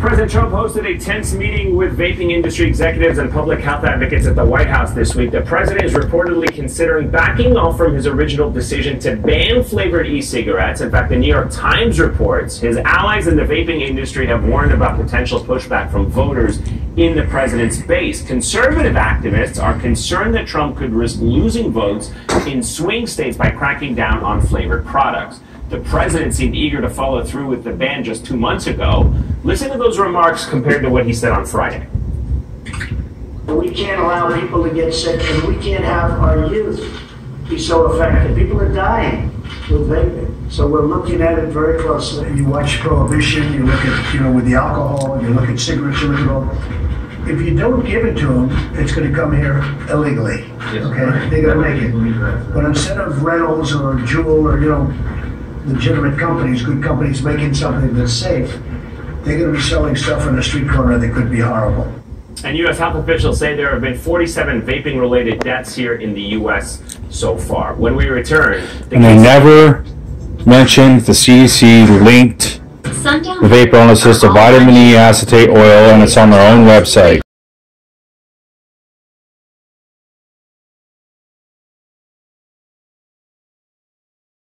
President Trump hosted a tense meeting with vaping industry executives and public health advocates at the White House this week. The president is reportedly considering backing off from his original decision to ban flavored e cigarettes. In fact, the New York Times reports his allies in the vaping industry have warned about potential pushback from voters in the president's base. Conservative activists are concerned that Trump could risk losing votes in swing states by cracking down on flavored products. The president seemed eager to follow through with the ban just two months ago. Listen to those remarks compared to what he said on Friday. We can't allow people to get sick, and we can't have our youth be so affected. People are dying with vaping. So we're looking at it very closely. You watch prohibition, you look at, you know, with the alcohol, you look at cigarettes, you look at all. If you don't give it to them, it's going to come here illegally. Okay, they're going to make it. But instead of Reynolds or Juul or you know, legitimate companies, good companies making something that's safe, they're going to be selling stuff on the street corner that could be horrible. And U.S. health officials say there have been 47 vaping related deaths here in the U.S. so far. When we return, the And they never mentioned the CDC linked Sundown the vape illnesses to vitamin E acetate oil, and it's on their own website.